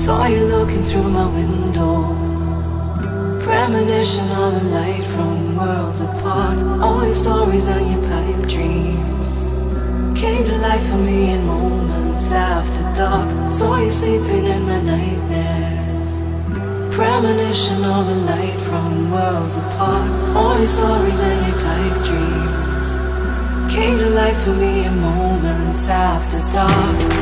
Saw you looking through my window. Premonition of the light from worlds apart. All your stories and your pipe dreams came to life for me in moments after dark. Saw you sleeping in my nightmares. Premonition of the light from worlds apart. All your stories and your pipe dreams came to life for me in moments after dark.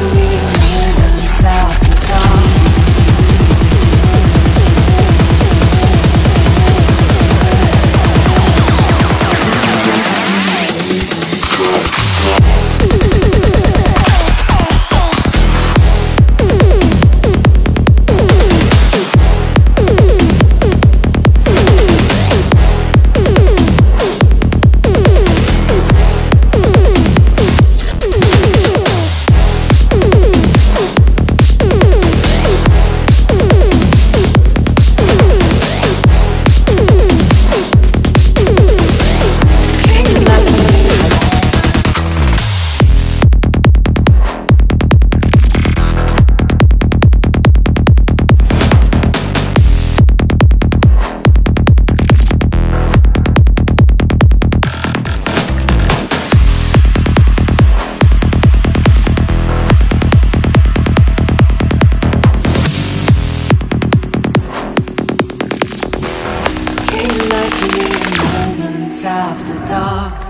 to me. After dark